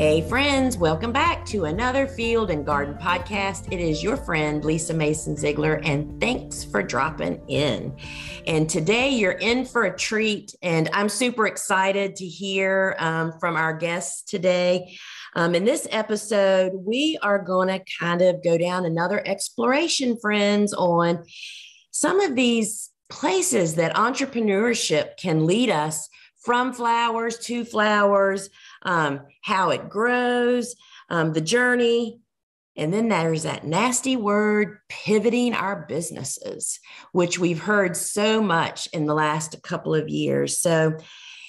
Hey, friends, welcome back to another Field and Garden podcast. It is your friend, Lisa Mason Ziegler, and thanks for dropping in. And today you're in for a treat, and I'm super excited to hear um, from our guests today. Um, in this episode, we are going to kind of go down another exploration, friends, on some of these places that entrepreneurship can lead us from flowers to flowers um, how it grows, um, the journey. And then there's that nasty word, pivoting our businesses, which we've heard so much in the last couple of years. So,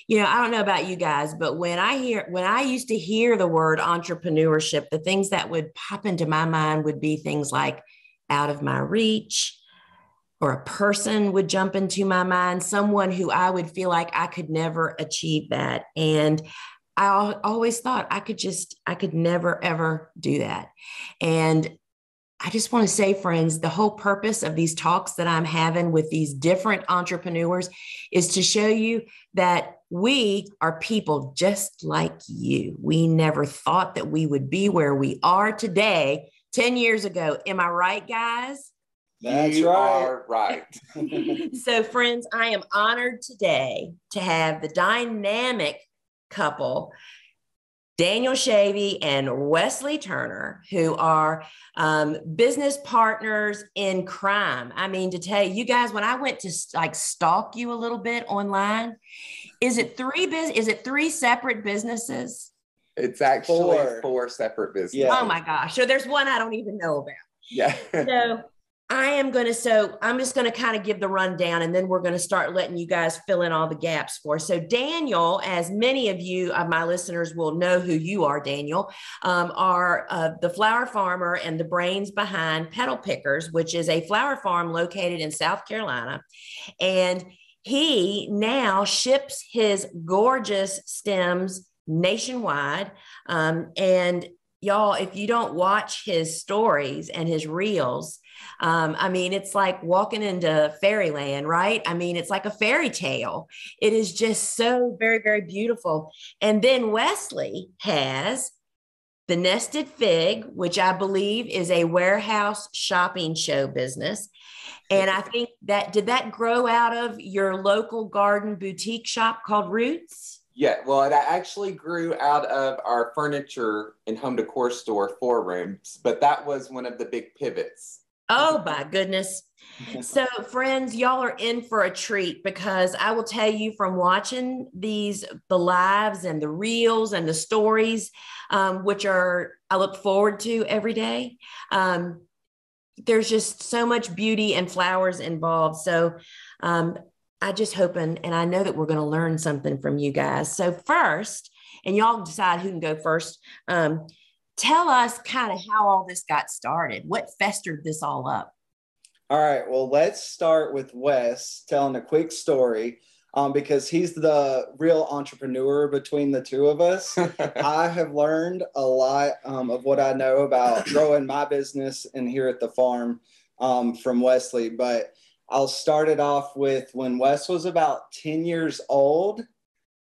you know, I don't know about you guys, but when I hear, when I used to hear the word entrepreneurship, the things that would pop into my mind would be things like out of my reach, or a person would jump into my mind, someone who I would feel like I could never achieve that. And I always thought I could just, I could never, ever do that. And I just want to say, friends, the whole purpose of these talks that I'm having with these different entrepreneurs is to show you that we are people just like you. We never thought that we would be where we are today 10 years ago. Am I right, guys? That's you right. right. so, friends, I am honored today to have the dynamic couple, Daniel Schavey and Wesley Turner, who are um, business partners in crime. I mean, to tell you, you guys, when I went to like stalk you a little bit online, is it three business? Is it three separate businesses? It's actually four, four separate businesses. Yeah. Oh my gosh! So there's one I don't even know about. Yeah. so I am going to, so I'm just going to kind of give the rundown and then we're going to start letting you guys fill in all the gaps for. So, Daniel, as many of you of my listeners will know who you are, Daniel, um, are uh, the flower farmer and the brains behind Petal Pickers, which is a flower farm located in South Carolina. And he now ships his gorgeous stems nationwide. Um, and y'all, if you don't watch his stories and his reels, um, I mean, it's like walking into fairyland, right? I mean, it's like a fairy tale. It is just so very, very beautiful. And then Wesley has the Nested Fig, which I believe is a warehouse shopping show business. And I think that did that grow out of your local garden boutique shop called Roots? Yeah, well, it actually grew out of our furniture and home decor store, Four Rooms, but that was one of the big pivots. Oh my goodness. So, friends, y'all are in for a treat because I will tell you from watching these, the lives and the reels and the stories, um, which are I look forward to every day. Um, there's just so much beauty and flowers involved. So, um, I just hoping, and I know that we're going to learn something from you guys. So, first, and y'all decide who can go first. Um, tell us kind of how all this got started. What festered this all up? All right. Well, let's start with Wes telling a quick story um, because he's the real entrepreneur between the two of us. I have learned a lot um, of what I know about growing my business and here at the farm um, from Wesley. But I'll start it off with when Wes was about 10 years old.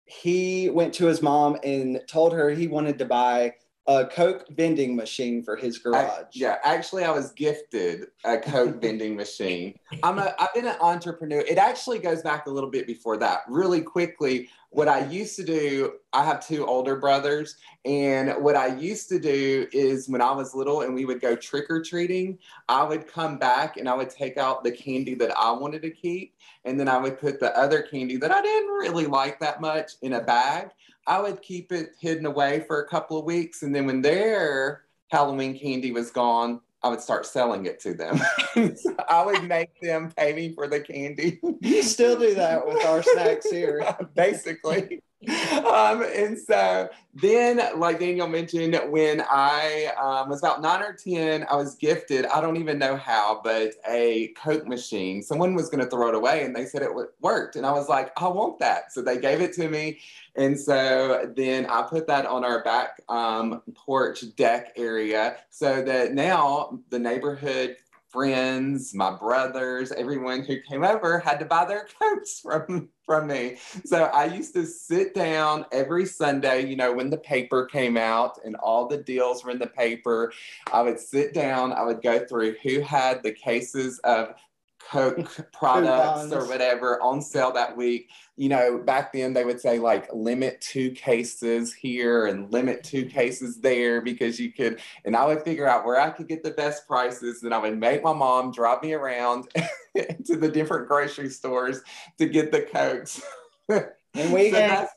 He went to his mom and told her he wanted to buy a Coke vending machine for his garage. I, yeah, actually, I was gifted a Coke vending machine. I'm a, I've been an entrepreneur. It actually goes back a little bit before that. Really quickly, what I used to do, I have two older brothers, and what I used to do is when I was little and we would go trick or treating, I would come back and I would take out the candy that I wanted to keep, and then I would put the other candy that I didn't really like that much in a bag I would keep it hidden away for a couple of weeks. And then when their Halloween candy was gone, I would start selling it to them. so I would make them pay me for the candy. You still do that with our snacks here. Basically. Um, and so then, like Daniel mentioned, when I um, was about nine or 10, I was gifted, I don't even know how, but a Coke machine. Someone was going to throw it away and they said it worked. And I was like, I want that. So they gave it to me. And so then I put that on our back um, porch deck area so that now the neighborhood friends, my brothers, everyone who came over had to buy their coats from from me. So I used to sit down every Sunday, you know, when the paper came out and all the deals were in the paper. I would sit down, I would go through who had the cases of Coke products or whatever on sale that week. You know, back then they would say like limit two cases here and limit two cases there because you could, and I would figure out where I could get the best prices. And I would make my mom drive me around to the different grocery stores to get the Cokes. and we, so that's,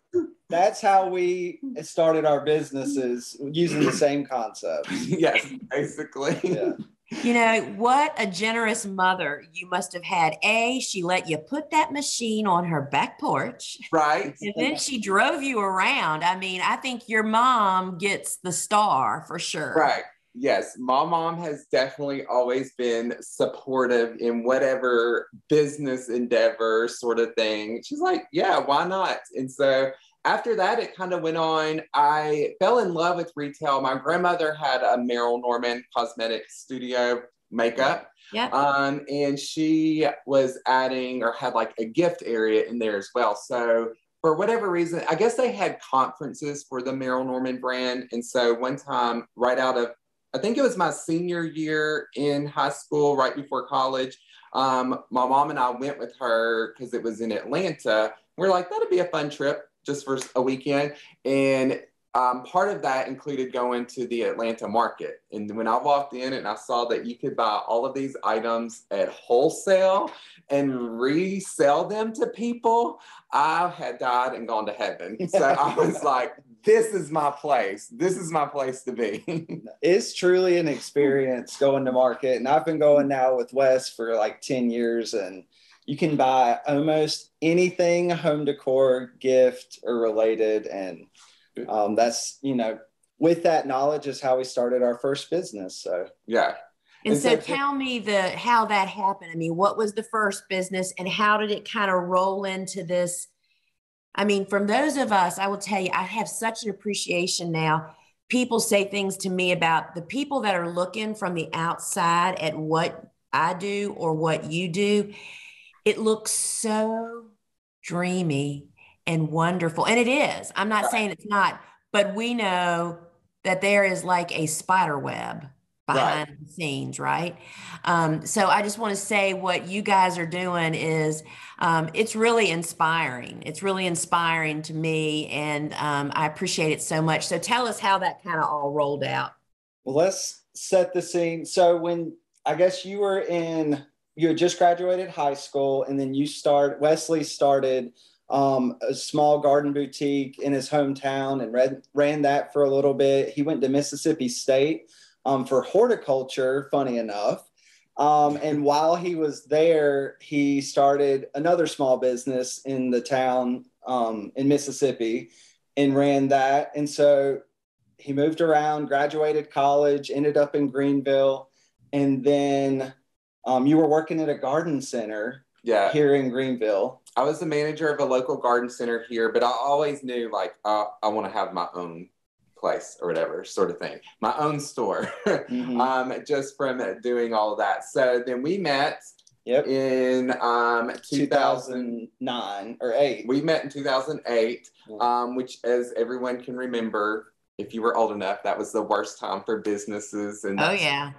that's how we started our businesses using the same concept. yes, basically. Yeah. You know, what a generous mother you must have had. A, she let you put that machine on her back porch. Right. And then she drove you around. I mean, I think your mom gets the star for sure. Right. Yes, my mom has definitely always been supportive in whatever business endeavor sort of thing. She's like, yeah, why not? And so after that, it kind of went on. I fell in love with retail. My grandmother had a Merle Norman cosmetic studio makeup. Yeah. Um, and she was adding or had like a gift area in there as well. So for whatever reason, I guess they had conferences for the Merle Norman brand. And so one time, right out of, I think it was my senior year in high school, right before college, um, my mom and I went with her because it was in Atlanta. We're like, that'd be a fun trip just for a weekend. And um, part of that included going to the Atlanta market. And when I walked in and I saw that you could buy all of these items at wholesale and resell them to people, I had died and gone to heaven. So I was like, this is my place. This is my place to be. it's truly an experience going to market. And I've been going now with Wes for like 10 years and you can buy almost anything home decor, gift, or related. And um, that's, you know, with that knowledge is how we started our first business. So, yeah. And, and so, so, tell me the how that happened. I mean, what was the first business and how did it kind of roll into this? I mean, from those of us, I will tell you, I have such an appreciation now. People say things to me about the people that are looking from the outside at what I do or what you do it looks so dreamy and wonderful. And it is. I'm not saying it's not, but we know that there is like a spider web behind right. the scenes, right? Um, so I just want to say what you guys are doing is um, it's really inspiring. It's really inspiring to me, and um, I appreciate it so much. So tell us how that kind of all rolled out. Well, let's set the scene. So when I guess you were in you had just graduated high school and then you start wesley started um, a small garden boutique in his hometown and read, ran that for a little bit. He went to mississippi state um, for horticulture funny enough. Um, and while he was there he started another small business in the town um, in mississippi and ran that. And so he moved around graduated college ended up in greenville and then um, you were working at a garden center yeah. here in Greenville. I was the manager of a local garden center here, but I always knew like uh, I want to have my own place or whatever sort of thing, my own store, mm-hmm. um, just from doing all of that. So then we met yep. in um, 2009 or 8. We met in 2008, um, which, as everyone can remember, if you were old enough, that was the worst time for businesses. And oh yeah,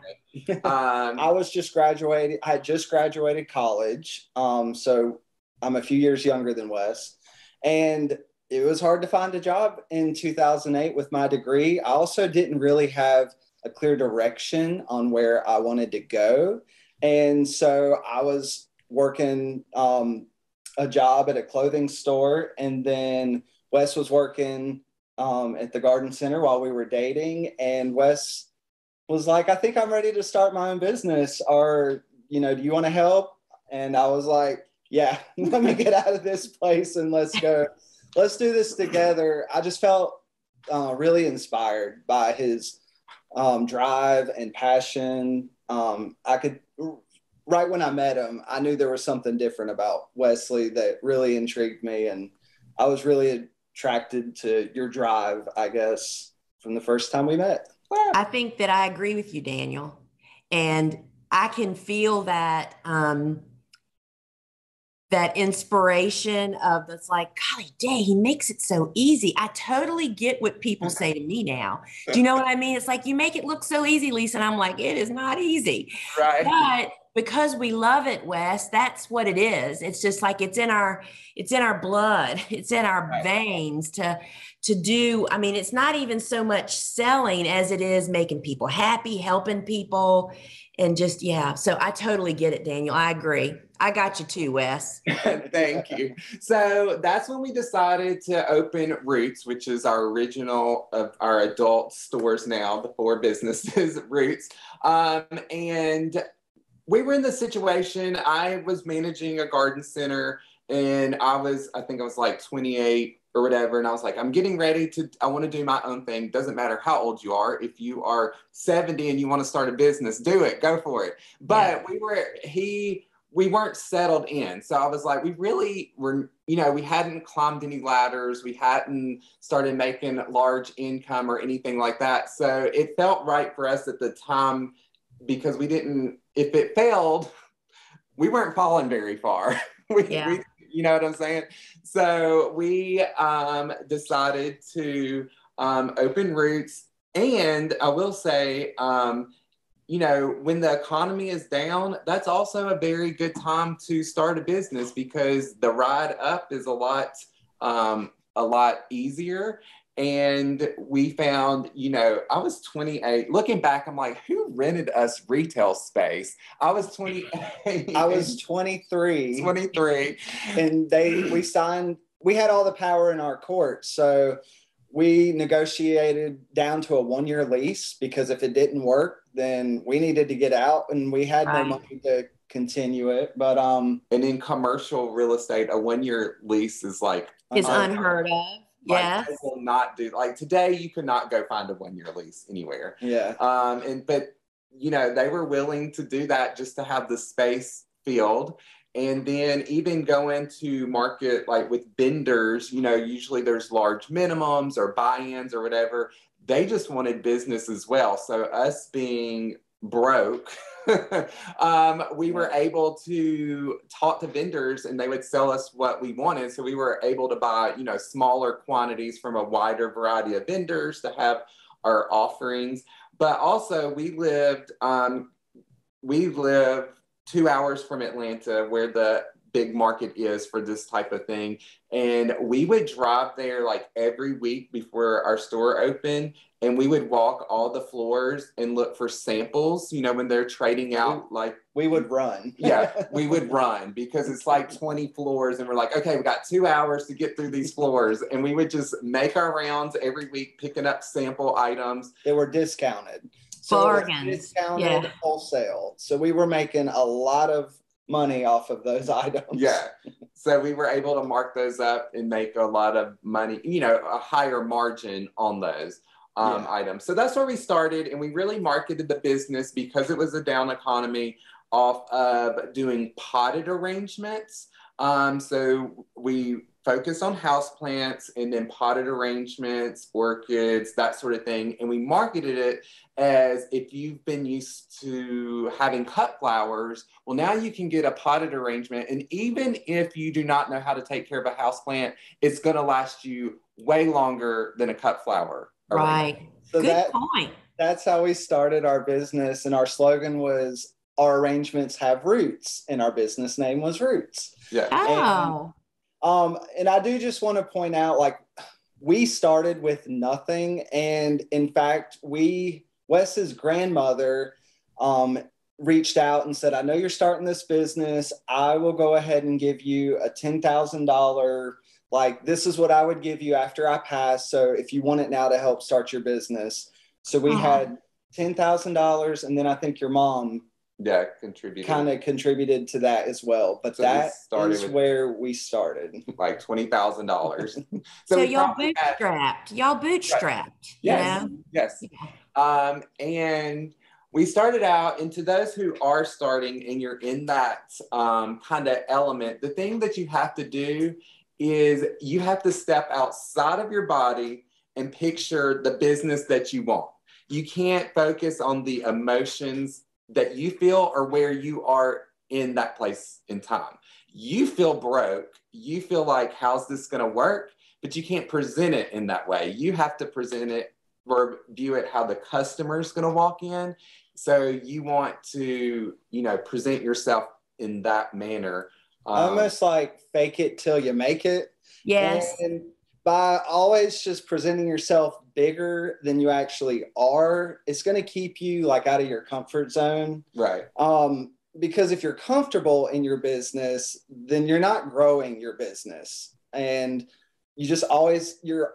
um, I was just graduated. I had just graduated college, um, so I'm a few years younger than Wes, and it was hard to find a job in 2008 with my degree. I also didn't really have a clear direction on where I wanted to go, and so I was working um, a job at a clothing store, and then Wes was working um, at the garden center while we were dating. And Wes was like, I think I'm ready to start my own business. Or, you know, do you want to help? And I was like, yeah, let me get out of this place and let's go. let's do this together. I just felt uh, really inspired by his um, drive and passion. Um, I could, right when I met him, I knew there was something different about Wesley that really intrigued me. And I was really attracted to your drive, I guess, from the first time we met. I think that I agree with you, Daniel. And I can feel that um, that inspiration of that's like, golly day, he makes it so easy. I totally get what people say to me now. Do you know what I mean? It's like you make it look so easy, Lisa. And I'm like, it is not easy. Right. But because we love it, Wes, that's what it is. It's just like it's in our it's in our blood, it's in our right. veins to to do. I mean, it's not even so much selling as it is making people happy, helping people and just yeah so i totally get it daniel i agree i got you too wes thank you so that's when we decided to open roots which is our original of our adult stores now the four businesses roots um, and we were in the situation i was managing a garden center and i was i think i was like 28 or whatever. And I was like, I'm getting ready to, I want to do my own thing. Doesn't matter how old you are. If you are 70 and you want to start a business, do it, go for it. But yeah. we were, he, we weren't settled in. So I was like, we really were, you know, we hadn't climbed any ladders. We hadn't started making large income or anything like that. So it felt right for us at the time because we didn't, if it failed, we weren't falling very far. we, yeah. we you know what I'm saying? So we um, decided to um, open roots. And I will say, um, you know, when the economy is down, that's also a very good time to start a business because the ride up is a lot, um, a lot easier and we found you know i was 28 looking back i'm like who rented us retail space? I was 28 i was 23 23 and they we signed we had all the power in our court. So we negotiated down to a one year lease because if it didn't work then we needed to get out and we had no money to continue it. But um and in commercial real estate a one year lease is like is unheard of yeah. Like, will not do like today. You could not go find a one year lease anywhere. Yeah. Um. And but you know they were willing to do that just to have the space filled. And then even going to market like with vendors, you know, usually there's large minimums or buy-ins or whatever. They just wanted business as well. So us being broke um, we were able to talk to vendors and they would sell us what we wanted. So we were able to buy, you know, smaller quantities from a wider variety of vendors to have our offerings. But also we lived, um, we live two hours from Atlanta where the big market is for this type of thing. And we would drive there like every week before our store opened and we would walk all the floors and look for samples you know when they're trading out like we would run. Yeah we would run because it's like 20 floors and we're like okay we got two hours to get through these floors. And we would just make our rounds every week picking up sample items. They were discounted. So bargains discounted yeah. wholesale. So we were making a lot of money off of those items. Yeah. So we were able to mark those up and make a lot of money you know a higher margin on those um, yeah. items. So that's where we started, and we really marketed the business because it was a down economy off of doing potted arrangements. Um, so we focused on house plants and then potted arrangements, orchids, that sort of thing. And we marketed it as if you've been used to having cut flowers, well, now you can get a potted arrangement. And even if you do not know how to take care of a house plant, it's going to last you way longer than a cut flower. Right. So Good that, point. That's how we started our business. And our slogan was our arrangements have roots, and our business name was Roots. Yeah. Oh. And, um, and I do just want to point out like we started with nothing. And in fact, we, Wes's grandmother, um, reached out and said, I know you're starting this business. I will go ahead and give you a $10,000 like this is what I would give you after I pass. So if you want it now to help start your business. So we uh-huh. had ten thousand dollars, and then I think your mom yeah contributed kind of contributed to that as well. But so that is with, where we started. Like twenty thousand dollars. so, so y'all bootstrapped. Had, y'all bootstrapped. Yes. You know? Yes. Um, and we started out, and to those who are starting and you're in that um, kind of element, the thing that you have to do is you have to step outside of your body and picture the business that you want. You can't focus on the emotions that you feel or where you are in that place in time. You feel broke. You feel like, how's this going to work? But you can't present it in that way. You have to present it or view it how the customer is going to walk in. So you want to, you know, present yourself in that manner. Um, Almost like fake it till you make it. Yes. And by always just presenting yourself bigger than you actually are, it's going to keep you like out of your comfort zone. Right. Um, because if you're comfortable in your business, then you're not growing your business. And you just always, you're,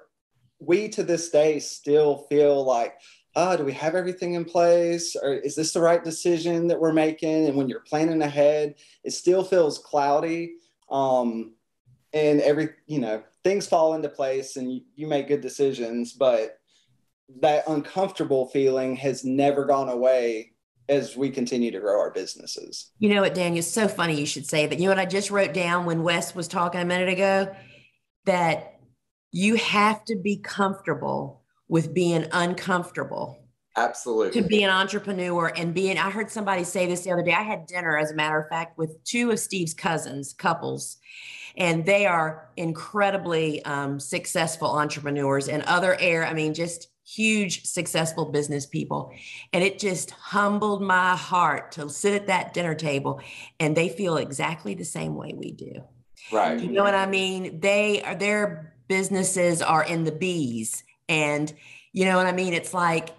we to this day still feel like, oh, do we have everything in place? Or is this the right decision that we're making? And when you're planning ahead, it still feels cloudy. Um, and every, you know, things fall into place and you, you make good decisions, but that uncomfortable feeling has never gone away as we continue to grow our businesses. You know what, Daniel? It's so funny you should say that. You know what I just wrote down when Wes was talking a minute ago? That you have to be comfortable with being uncomfortable. Absolutely. To be an entrepreneur and being, I heard somebody say this the other day. I had dinner, as a matter of fact, with two of Steve's cousins, couples, and they are incredibly um, successful entrepreneurs and other air. I mean, just huge successful business people and it just humbled my heart to sit at that dinner table and they feel exactly the same way we do right you know what i mean they are their businesses are in the bees and you know what i mean it's like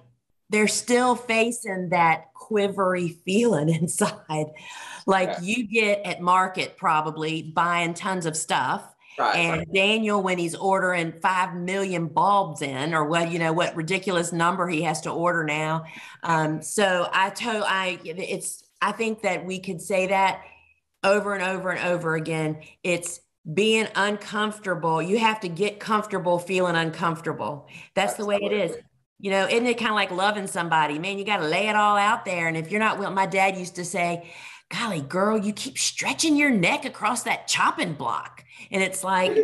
they're still facing that quivery feeling inside like yeah. you get at market probably buying tons of stuff Right, and right. Daniel, when he's ordering five million bulbs in, or what you know, what ridiculous number he has to order now. Um, so I told I it's I think that we could say that over and over and over again. It's being uncomfortable. You have to get comfortable feeling uncomfortable. That's Absolutely. the way it is. You know, isn't it kind of like loving somebody? Man, you got to lay it all out there. And if you're not, well, my dad used to say, golly, girl, you keep stretching your neck across that chopping block. And it's like,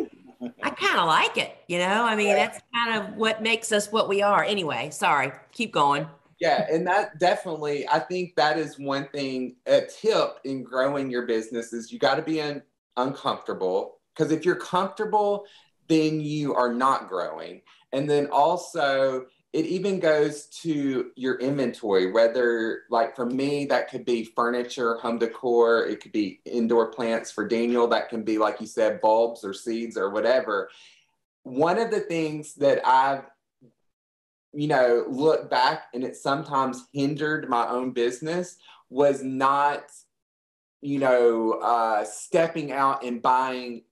I kind of like it, you know? I mean, that's kind of what makes us what we are. Anyway, sorry, keep going. Yeah, and that definitely, I think that is one thing, a tip in growing your business is you got to be un- uncomfortable. Because if you're comfortable, then you are not growing. And then also, it even goes to your inventory whether like for me that could be furniture home decor it could be indoor plants for daniel that can be like you said bulbs or seeds or whatever one of the things that i've you know look back and it sometimes hindered my own business was not you know uh, stepping out and buying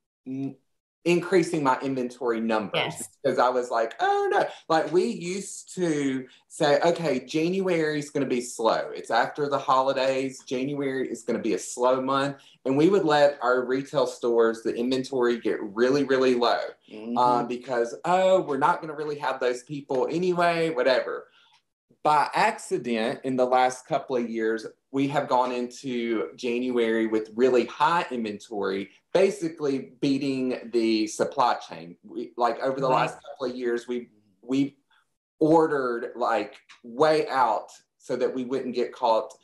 increasing my inventory numbers yes. because I was like, oh no, like we used to say, okay, January is going to be slow. It's after the holidays. January is going to be a slow month. And we would let our retail stores, the inventory get really, really low mm-hmm. um, because, oh, we're not going to really have those people anyway, whatever. By accident, in the last couple of years, we have gone into January with really high inventory, basically beating the supply chain. We, like over the right. last couple of years, we we ordered like way out so that we wouldn't get caught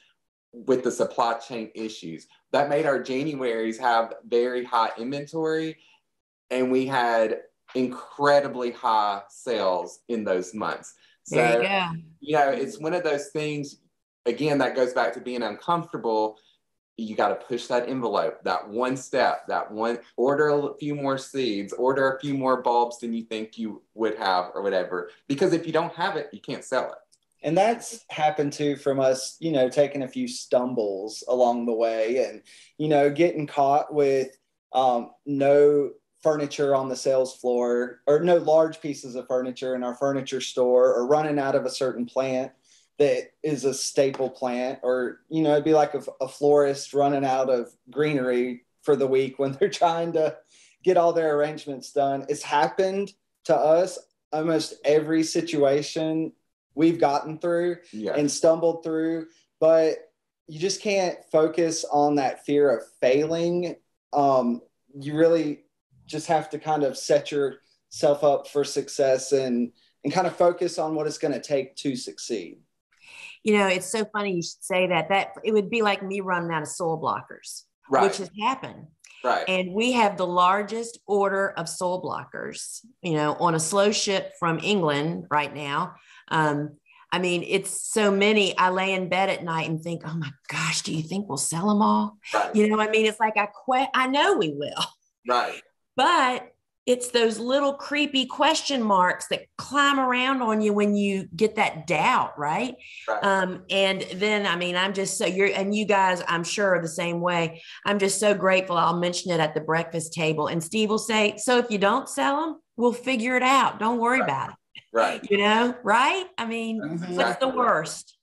with the supply chain issues. That made our Januaries have very high inventory, and we had incredibly high sales in those months. So, you, you know, it's one of those things again, that goes back to being uncomfortable. You got to push that envelope, that one step, that one order a few more seeds, order a few more bulbs than you think you would have, or whatever. Because if you don't have it, you can't sell it. And that's happened too from us, you know, taking a few stumbles along the way and, you know, getting caught with um, no furniture on the sales floor or no large pieces of furniture in our furniture store or running out of a certain plant that is a staple plant or you know it'd be like a, a, florist running out of greenery for the week when they're trying to get all their arrangements done it's happened to us almost every situation we've gotten through yeah. and stumbled through but you just can't focus on that fear of failing um, you really just have to kind of set yourself up for success and and kind of focus on what it's going to take to succeed you know, it's so funny you should say that. That it would be like me running out of soil blockers, Right. which has happened. right. And we have the largest order of soil blockers, you know, on a slow ship from England right now. Um, I mean, it's so many. I lay in bed at night and think, oh my gosh, do you think we'll sell them all? right. You know, I mean, it's like I quit. I know we will, right. But it's those little creepy question marks that climb around on you when you get that doubt, right? Right. Um, and then, I mean, I'm just so you're, and you guys, I'm sure are the same way. I'm just so grateful. I'll mention it at the breakfast table, and Steve will say, "So if you don't sell them, we'll figure it out. Don't worry Right. about it." Right. You know, right? I mean, Mhm. what's the worst?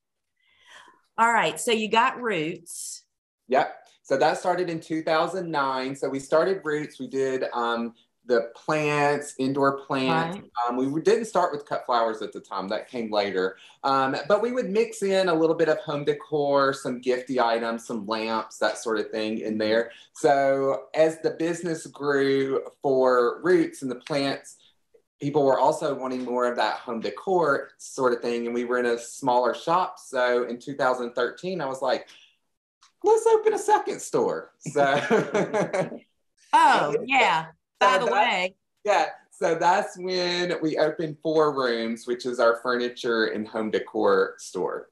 All right, so you got roots. Yep. So that started in 2009. So we started roots. We did um, the plants, indoor plants. Right. Um, we didn't start with cut flowers at the time. That came later. Um, but we would mix in a little bit of home decor, some gifty items, some lamps, that sort of thing in there. So as the business grew for roots and the plants, people were also wanting more of that home decor sort of thing. And we were in a smaller shop. So in 2013, I was like, let's open a second store. So, Oh, yeah. By So the way, yeah, so that's when we opened Four Rooms, which is our furniture and home decor store.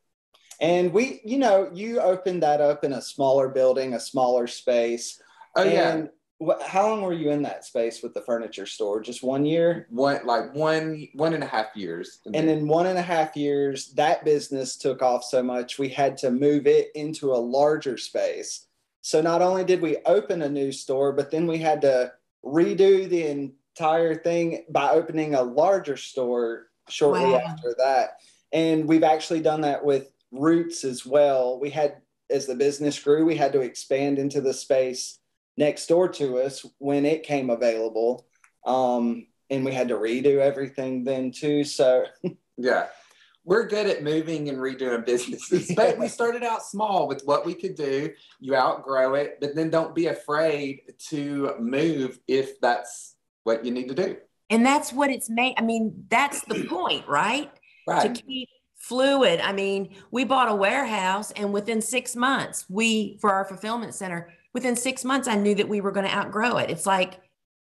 And we, you know, you opened that up in a smaller building, a smaller space. Oh, yeah. And how long were you in that space with the furniture store? Just one year? One like one one and a half years. And in one and a half years, that business took off so much, we had to move it into a larger space. So not only did we open a new store, but then we had to redo the entire thing by opening a larger store shortly Wow. after that. And we've actually done that with Roots as well. We had, as the business grew, we had to expand into the space next door to us when it came available. Um, and we had to redo everything then too. So yeah. We're good at moving and redoing businesses, but we started out small with what we could do. You outgrow it, but then don't be afraid to move if that's what you need to do. and that's what it's made. I mean, that's the point, right? To keep fluid. I mean, we bought a warehouse, and within six months, we, for our fulfillment center, within six months, I knew that we were going to outgrow it. It's like,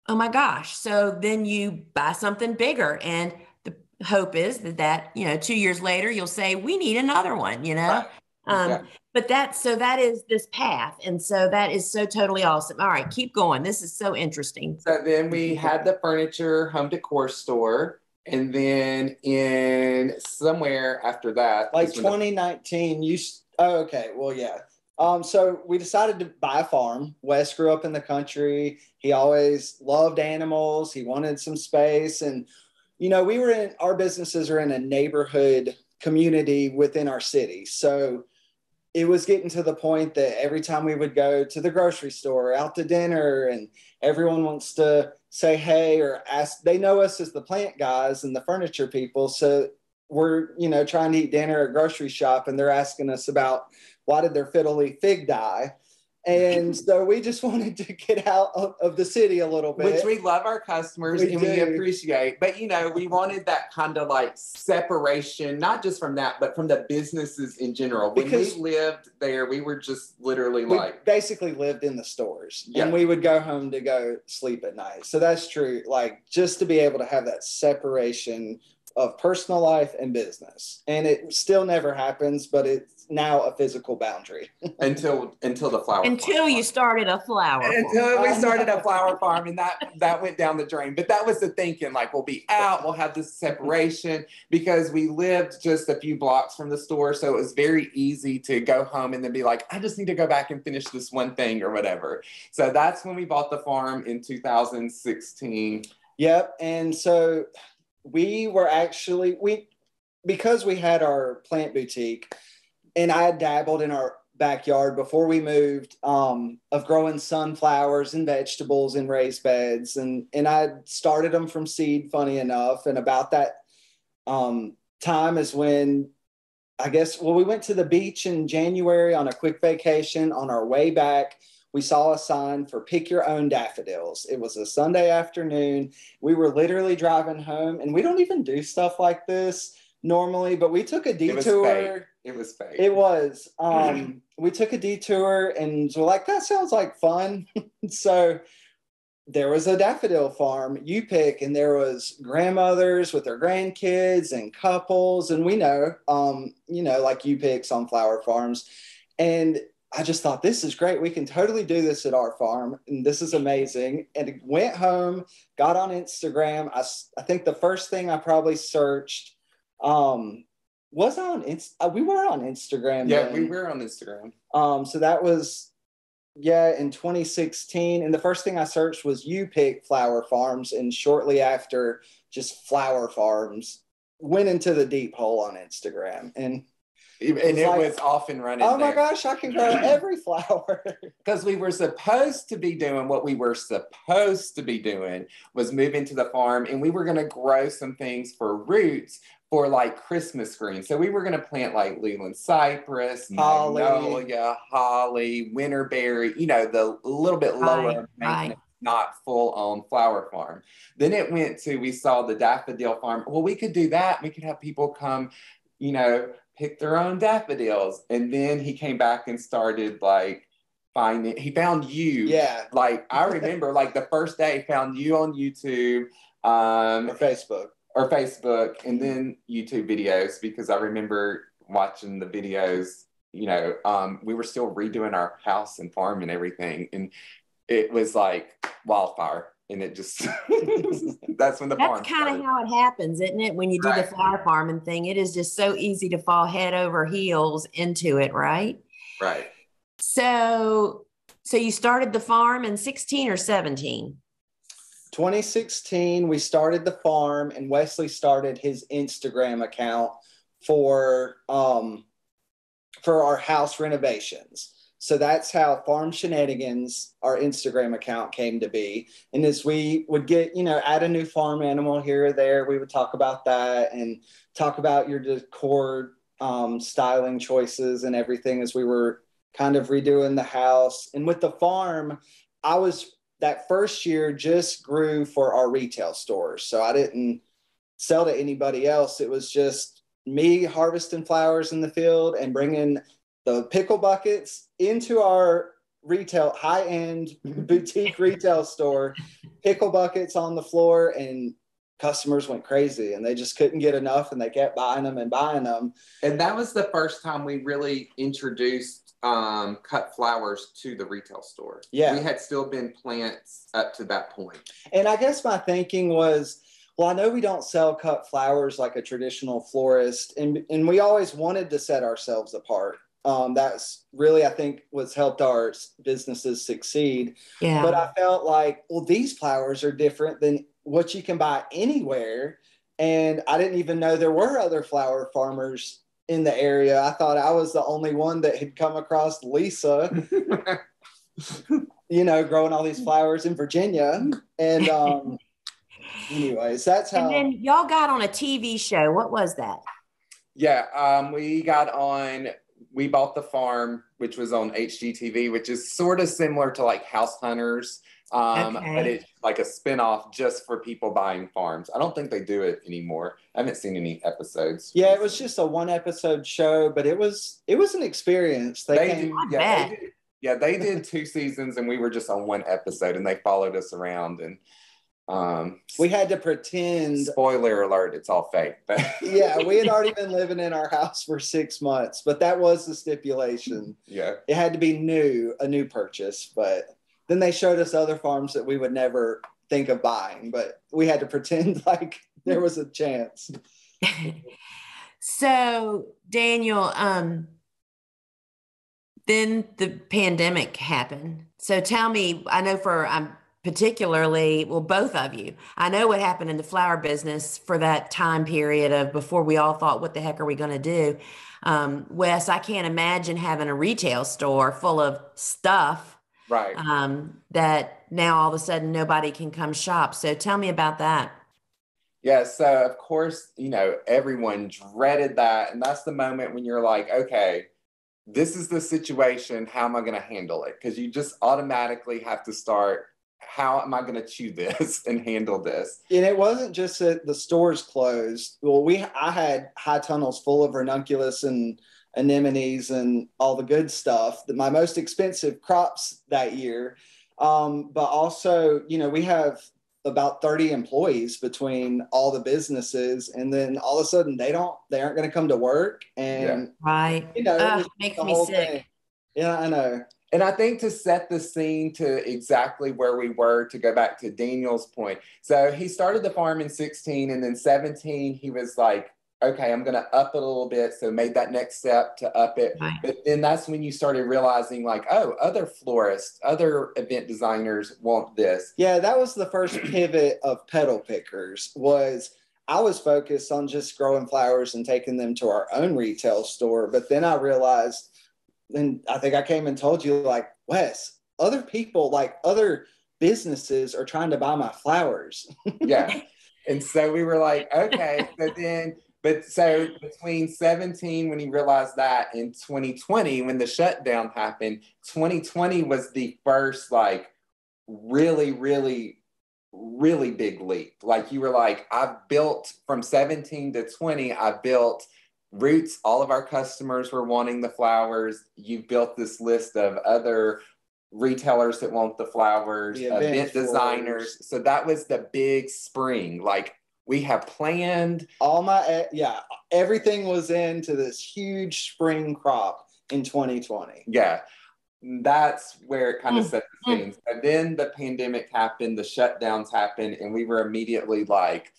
oh my gosh. So then you buy something bigger. And the hope is that, that you know, two years later, you'll say, we need another one, you know? Right. Um, Yeah. But that, so that is this path. And so that is so totally awesome. All right, keep going. This is so interesting. So then we had the furniture home decor store. And then in somewhere after that, like is when the- 2019 you s- oh, okay well yeah um so we decided to buy a farm. Wes grew up in the country. He always loved animals. He wanted some space. And you know we were in our businesses are in a neighborhood community within our city. So it was getting to the point that every time we would go to the grocery store out to dinner and everyone wants to say hey or ask they know us as the plant guys and the furniture people. So we're you know trying to eat dinner at grocery shop and they're asking us about why did their fiddle leaf fig die and so we just wanted to get out of, of the city a little bit which we love our customers We and we appreciate. But you know, we wanted that kind of like separation, not just from that, but from the businesses in general. When Because- we lived there, we were just literally we like, basically lived in the stores Yeah. and we would go home to go sleep at night so that's true like just to be able to have that separation of personal life and business and it still never happens but it's now a physical boundary until until the flower. Until farm. you started a flower. farm. until we oh, started a flower farm and that that went down the drain but that was the thinking like we'll be out we'll have this separation because we lived just a few blocks from the store so it was very easy to go home and then be like i just need to go back and finish this one thing or whatever so that's when we bought the farm in 2016 Yep. And so we were actually we because we had our plant boutique and I had dabbled in our backyard before we moved um, of growing sunflowers and vegetables in raised beds and and I started them from seed funny enough and about that um, time is when I guess well we went to the beach in January on a quick vacation on our way back we saw a sign for pick your own daffodils. It was a Sunday afternoon. We were literally driving home, and we don't even do stuff like this normally, but we took a detour. It was fake. It was. Um, we took a detour and we're like, that sounds like fun. so there was a daffodil farm you pick and there was grandmothers with their grandkids and couples and we know um you know like you picks on flower farms and i just thought this is great we can totally do this at our farm and this is amazing and went home got on instagram i, I think the first thing i probably searched um was on Inst- uh, we were on instagram yeah, then. we were on Instagram. Um, so that was yeah in 2016, and the first thing I searched was you pick flower farms, and shortly after, just flower farms went into the deep hole on Instagram, and And it like, was off and running. oh my gosh, I can grow every flower. Because we were supposed to be doing what we were supposed to be doing was moving to the farm and we were going to grow some things for roots for like Christmas greens. So we were going to plant like Leyland cypress, Holly. magnolia, holly, winterberry, you know, the little bit lower not full on flower farm. Then it went to, we saw the daffodil farm. Well, we could do that. We could have people come, you know, pick their own daffodils. And then he came back and started like finding, he found you. yeah, Like I remember like the first day found you on YouTube um or Facebook. Or Facebook and then YouTube videos because I remember watching the videos, you know, um we were still redoing our house and farm and everything and it was like wildfire and it just that's when the farm That's kind of how it happens, isn't it? When you do the Right. flower farming thing, it is just so easy to fall head over heels into it, right? right. So, so you started the farm in 16 or 17? 2016, we started the farm, and Wesley started his Instagram account for um for our house renovations. So that's how Farm Shenanigans, our Instagram account, came to be. And as we would get, you know, add a new farm animal here or there, we would talk about that and talk about your decor um, styling choices and everything as we were kind of redoing the house. And with the farm, I was that first year just grew for our retail stores. So I didn't sell to anybody else. It was just me harvesting flowers in the field and bringing the pickle buckets into our retail high end boutique retail store, pickle buckets on the floor, and customers went crazy and they just couldn't get enough and they kept buying them and buying them. And that was the first time we really introduced um, cut flowers to the retail store. Yeah. We had still been plants up to that point. And I guess my thinking was, well, I know we don't sell cut flowers like a traditional florist, and and we always wanted to set ourselves apart. Um, that's really, I think, what's helped our businesses succeed. Yeah. But I felt like, well, these flowers are different than what you can buy anywhere. And I didn't even know there were other flower farmers in the area. I thought I was the only one that had come across Lisa, you know, growing all these flowers in Virginia. And um, anyways, that's how. and then y'all got on a TV show. What was that? Yeah, um, we got on. We bought the farm, which was on HGTV, which is sort of similar to like House Hunters, um, Okay. but it's like a spinoff just for people buying farms. I don't think they do it anymore. I haven't seen any episodes. Yeah, it was just a one episode show, but it was it was an experience. They, They came, did, yeah, they did, yeah, they did two seasons, and we were just on one episode, and they followed us around. And um, we had to pretend. spoiler alert, it's all fake. But Yeah, we had already been living in our house for six months, but that was the stipulation. yeah, It had to be new, a new purchase. But then they showed us other farms that we would never think of buying, but we had to pretend like there was a chance. so, Daniel, um, then the pandemic happened. So tell me, I know for um, particularly, well, both of you, I know what happened in the flower business for that time period of before we all thought, what the heck are we going to do? Um, Wes, I can't imagine having a retail store full of stuff right. um, that now all of a sudden nobody can come shop. So tell me about that. Yeah, so of course, you know, everyone dreaded that. And that's the moment when you're like, okay, this is the situation. How am I going to handle it? Because you just automatically have to start, how am I going to chew this and handle this? And it wasn't just that the stores closed. Well, we I had high tunnels full of ranunculus and anemones and all the good stuff. My most expensive crops that year. Um, but also, you know, we have about 30 employees between all the businesses and then all of a sudden they don't they aren't going to come to work and yeah. right you know uh, makes me sick thing. yeah i know and I think to set the scene to exactly where we were, to go back to Daniel's point. So he started the farm in 16, and then 17, he was like, okay, I'm going to up it a little bit. So made that next step to up it. Right. But then that's when you started realizing, like, oh, other florists, other event designers want this. Yeah, that was the first pivot of petal pickers. Was I was focused on just growing flowers and taking them to our own retail store, but then I realized then I think I came and told you like, Wes, other people, like other businesses are trying to buy my flowers. yeah. And so we were like, okay. So then, but so between 17, when he realized that, in 2020, when the shutdown happened, 2020 was the first like really, really, really big leap. Like you were like, I've built from 17 to 20, I built Roots, all of our customers were wanting the flowers. You've built this list of other retailers that want the flowers, the event designers. So that was the big spring. Like we have planned all my eh, yeah, everything was into this huge spring crop in 2020. Yeah. That's where it kind of mm. set the scene. And then the pandemic happened, the shutdowns happened, and we were immediately like,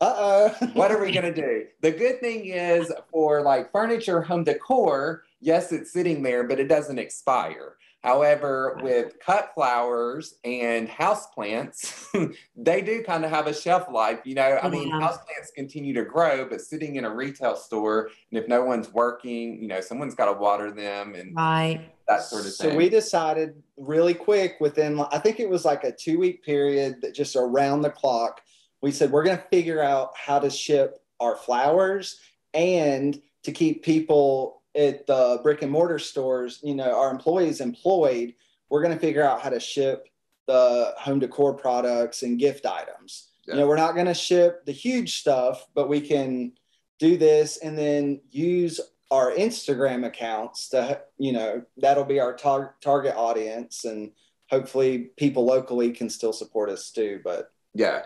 uh-oh. what are we going to do? The good thing is for like furniture, home decor, yes, it's sitting there, but it doesn't expire. However, with cut flowers and houseplants, they do kind of have a shelf life. You know, I mean, house plants continue to grow, but sitting in a retail store, and if no one's working, you know, someone's got to water them and right. that sort of thing. So we decided really quick within, I think it was like a two week period that just around the clock we said we're going to figure out how to ship our flowers and to keep people at the brick and mortar stores, you know, our employees employed, we're going to figure out how to ship the home decor products and gift items. Yeah. You know, we're not going to ship the huge stuff, but we can do this and then use our Instagram accounts to, you know, that'll be our tar- target audience and hopefully people locally can still support us too. But yeah,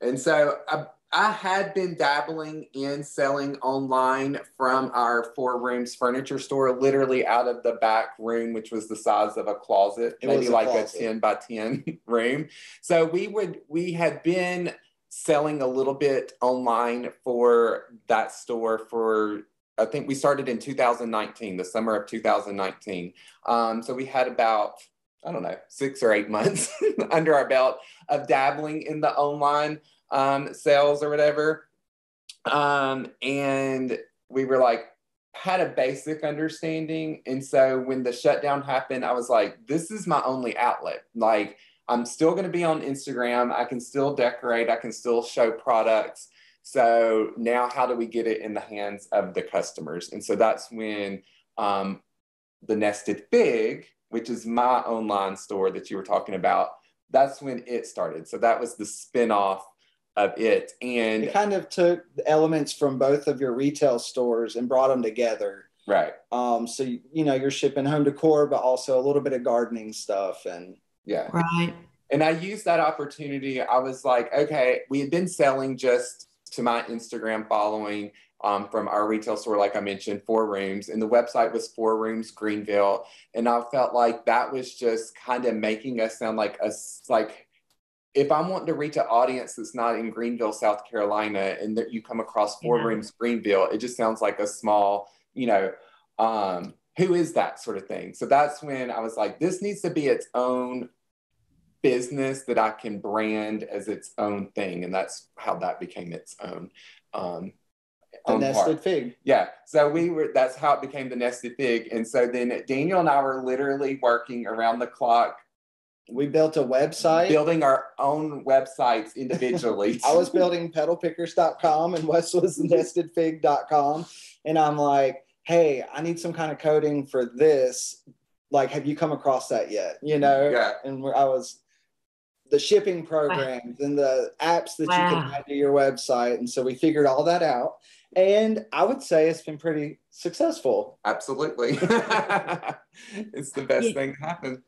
and so I, I had been dabbling in selling online from our four rooms furniture store, literally out of the back room, which was the size of a closet, it maybe a like closet. a 10 by 10 room. So we would, we had been selling a little bit online for that store for I think we started in 2019, the summer of 2019. Um, so we had about I don't know, six or eight months under our belt of dabbling in the online um, sales or whatever. Um, and we were like, had a basic understanding. And so when the shutdown happened, I was like, this is my only outlet. Like, I'm still going to be on Instagram. I can still decorate, I can still show products. So now, how do we get it in the hands of the customers? And so that's when um, the Nested Fig, which is my online store that you were talking about, that's when it started. So that was the spinoff of it. And it kind of took the elements from both of your retail stores and brought them together. Right. Um, so you know, you're shipping home decor, but also a little bit of gardening stuff and yeah. Right. And I used that opportunity. I was like, okay, we had been selling just to my Instagram following um, from our retail store, like I mentioned, Four Rooms, and the website was Four Rooms Greenville, and I felt like that was just kind of making us sound like a like if I'm wanting to reach an audience that's not in Greenville, South Carolina, and that you come across Four yeah. Rooms Greenville, it just sounds like a small, you know, um, who is that sort of thing. So that's when I was like, this needs to be its own business that I can brand as its own thing, and that's how that became its own. Um, the nested part. fig. Yeah. So we were that's how it became the nested fig. And so then Daniel and I were literally working around the clock. We built a website. Building our own websites individually. I was building petalpickers.com and Wes was nestedfig.com. And I'm like, hey, I need some kind of coding for this. Like, have you come across that yet? You know? Yeah. And I was the shipping programs wow. and the apps that wow. you can add to your website. And so we figured all that out. and I would say it's been pretty successful. Absolutely. it's the best Yeah. thing to happen.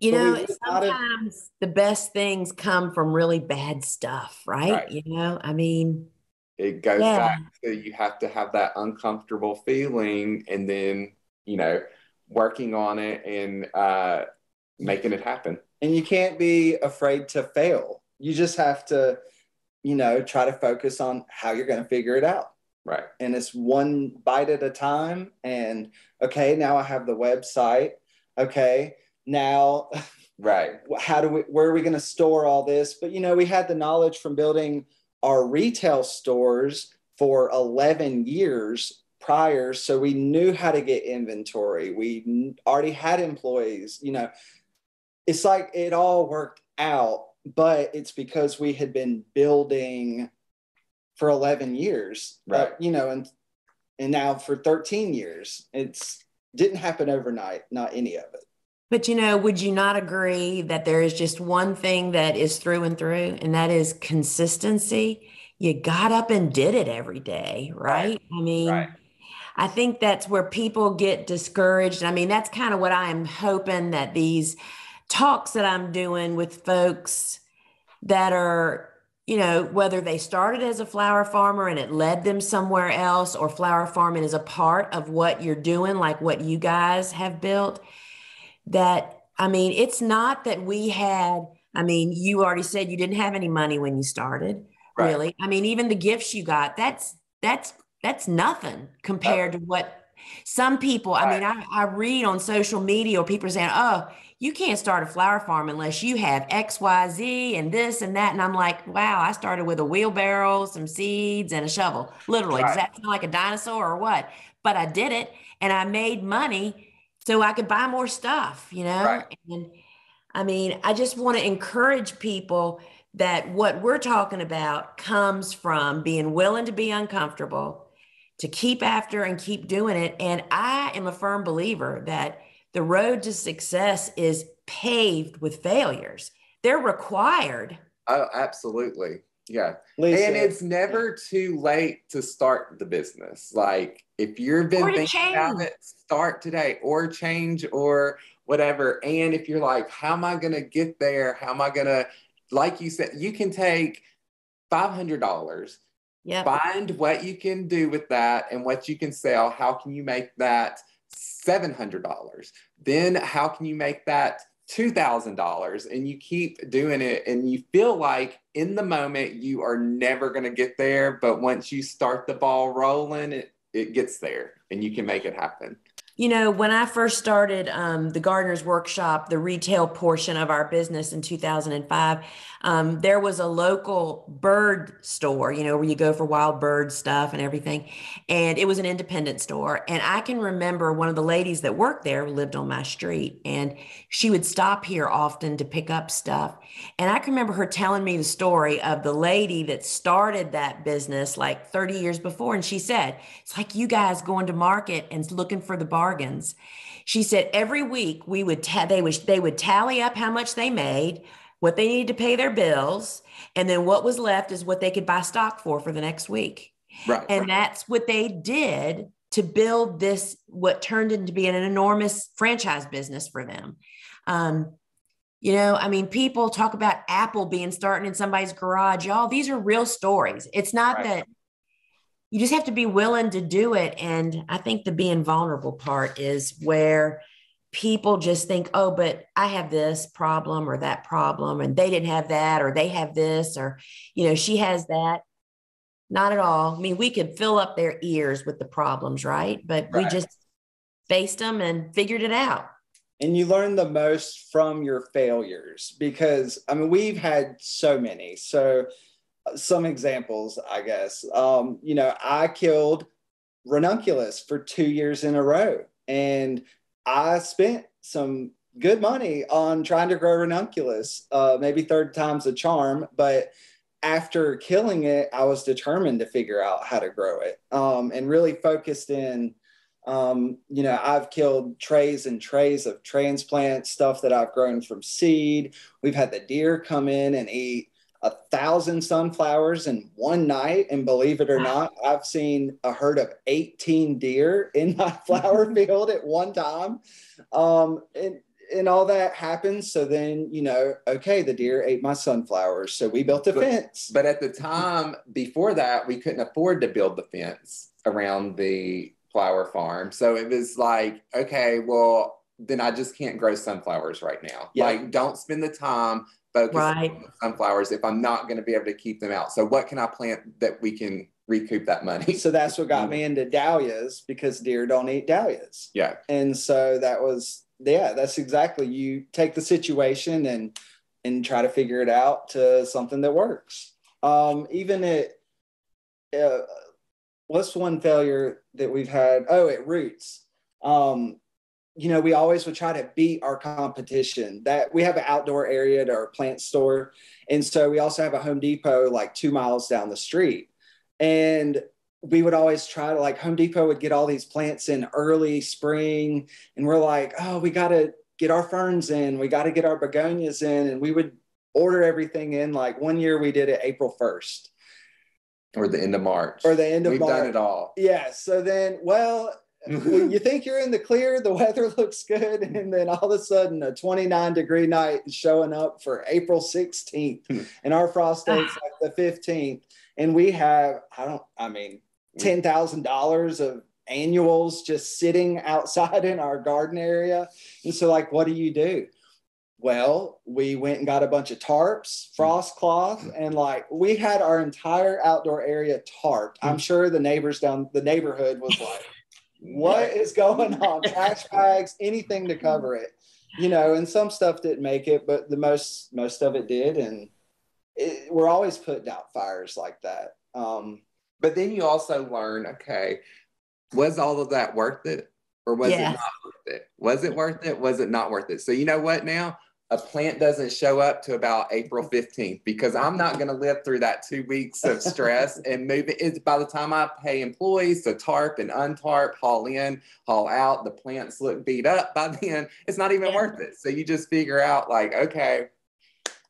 You know, would not have- sometimes the best things come from really bad stuff, right? Right. You know, I mean, It goes Yeah. back to you have to have that uncomfortable feeling and then, you know, working on it and uh, making it happen. And you can't be afraid to fail. You just have to, you know, try to focus on how you're going to figure it out. Right. and it's one bite at a time. And okay, now I have the website. Okay, now Right. how do we where are we going to store all this? But you know, we had the knowledge from building our retail stores for 11 years prior, so we knew how to get inventory. We already had employees. You know, it's like it all worked out, but it's because we had been building for 11 years, uh, Right. you know, and and now for 13 years. It's didn't happen overnight, not any of it. But you know, would you not agree that there is just one thing that is through and through, and that is consistency? You got up and did it every day, right? I mean, Right. I think that's where people get discouraged. I mean, that's kind of what I am hoping that these talks that I'm doing with folks that are, you know, whether they started as a flower farmer and it led them somewhere else, or flower farming is a part of what you're doing, like what you guys have built. That, I mean, it's not that we had, I mean, you already said you didn't have any money when you started Right. really. I mean, even the gifts you got, that's that's that's nothing compared to what some people. I mean, I, I read on social media or people are saying, "Oh, you can't start a flower farm unless you have X, Y, Z, and this and that." And I'm like, "Wow, I started with a wheelbarrow, some seeds, and a shovel. Literally, does that sound like a dinosaur or what?" But I did it, and I made money so I could buy more stuff. You know, Right. and I mean, I just want to encourage people that what we're talking about comes from being willing to be uncomfortable, to keep after and keep doing it. And I am a firm believer that the road to success is paved with failures. They're required. Oh, absolutely. Yeah. Lisa, And it's never too late to start the business. Like if you've been Or to thinking about it, start today or change or whatever. And if you're like, how am I going to get there? How am I going to, like you said, you can take $500, Yep. find what you can do with that and what you can sell. How can you make that $700? Then how can you make that $2,000? And you keep doing it and you feel like in the moment you are never going to get there. But once you start the ball rolling, it, it gets there and you can make it happen. You know, when I first started um, the Gardener's Workshop, the retail portion of our business in 2005, um, there was a local bird store, you know, where you go for wild bird stuff and everything. And it was an independent store. And I can remember one of the ladies that worked there lived on my street, and she would stop here often to pick up stuff. And I can remember her telling me the story of the lady that started that business like 30 years before. And she said, It's like you guys going to market and looking for the bargains. She said every week we would ta- they would they would tally up how much they made, what they needed to pay their bills, and then what was left is what they could buy stock for for the next week. Right. And that's what they did to build this, what turned into be an enormous franchise business for them. Um, you know, I mean, people talk about Apple being starting in somebody's garage. Y'all, these are real stories. It's not Right. that you just have to be willing to do it. And I think the being vulnerable part is where people just think, oh, but I have this problem or that problem, and they didn't have that, or they have this, or, you know, she has that. Not at all. I mean, we could fill up their ears with the problems, right? But we just faced them and figured it out. and you learn the most from your failures because I mean we've had so many. So some examples, I guess. Um, you know, I killed ranunculus for two years in a row, and I spent some good money on trying to grow ranunculus. Uh, maybe third time's a charm, but after killing it, I was determined to figure out how to grow it um, and really focused in um, you know, I've killed trays and trays of transplant stuff that I've grown from seed. We've had the deer come in and eat a thousand sunflowers in one night. And believe it or not, I've seen a herd of 18 deer in my flower field at one time. Um, and, and all that happens. So then, you know, okay, the deer ate my sunflowers. So we built a But- fence. But at the time before that, we couldn't afford to build the fence around the flower farm. So it was like, okay, well, then I just can't grow sunflowers right now. Yeah. Like, don't spend the time focusing Right. on the sunflowers if I'm not going to be able to keep them out. So what can I plant that we can recoup that money? So that's what got me into dahlias because deer don't eat dahlias. yeah. and so that was yeah that's exactly you take the situation and and try to figure it out to something that works um even at uh, what's one failure that we've had oh at roots um you know we always would try to beat our competition that we have an outdoor area at our plant store and so we also have a home depot like two miles down the street and we would always try to like Home Depot would get all these plants in early spring, and we're like, oh, we got to get our ferns in, we got to get our begonias in, and we would order everything in. Like one year we did it April 1st Or the end of March. or the end of We've March. done it all. Yeah. So then, well, you think you're in the clear, the weather looks good, and then all of a sudden a 29 degree night is showing up for April 16th, hmm. and our frost ah. date's like the 15th, and we have I don't I mean hmm. ten thousand dollars of annuals just sitting outside in our garden area, and so like, what do you do? Well, we went and got a bunch of tarps, hmm. frost cloth, and like we had our entire outdoor area tarped. I'm sure the neighbors down the neighborhood was like, what is going on? Trash bags, anything to cover it, you know. And some stuff didn't make it, but the most most of it did, and it, we're always putting out fires like that. Um, But then you also learn, okay, was all of that worth it? Or was Yes. it not worth it? Was it worth it? Was it not worth it? So you know what now? A plant doesn't show up to about April 15th because I'm not going to live through that two weeks of stress and move it. It's by the time I pay employees to tarp and untarp, haul in, haul out, the plants look beat up by then. It's not even Yeah. worth it. So you just figure out like, okay,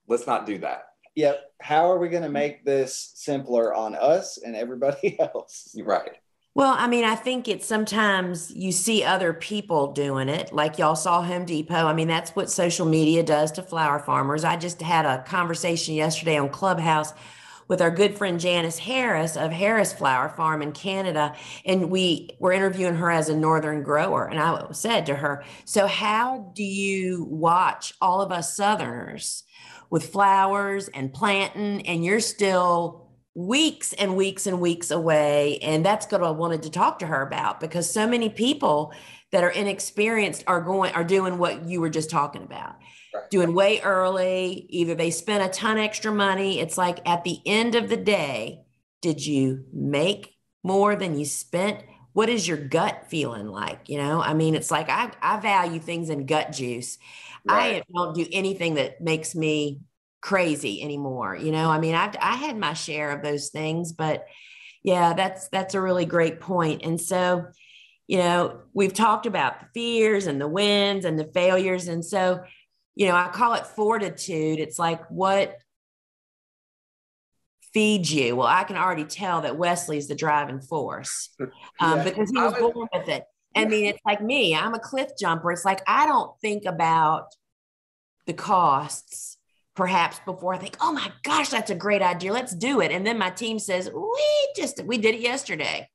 let's not do that. yep. How are we going to make this simpler on us and everybody else? Right. Well, I mean, I think it's sometimes you see other people doing it, like y'all saw Home Depot. I mean, that's what social media does to flower farmers. I just had a conversation yesterday on Clubhouse with our good friend Janice Harris of Harris Flower Farm in Canada. And we were interviewing her as a northern grower. And I said to her, So, how do you watch all of us Southerners with flowers and planting, and you're still weeks and weeks and weeks away? And that's what I wanted to talk to her about because so many people that are inexperienced are going are doing what you were just talking about Right. doing way early. Either they spent a ton extra money. It's like at the end of the day, did you make more than you spent? What is your gut feeling like? You know, I mean, it's like I, I value things in gut juice. Right. I don't do anything that makes me crazy anymore. You know, I mean, I I had my share of those things, but yeah, that's that's a really great point. And so, you know, we've talked about the fears and the wins and the failures, and so you know, I call it fortitude. It's like what feeds you. Well, I can already tell that Wesley's the driving force um, Yeah. because he was would- born with it. I mean, it's like me. I'm a cliff jumper. It's like I don't think about the costs perhaps before I think, oh my gosh, that's a great idea. Let's do it. And then my team says, we just we did it yesterday.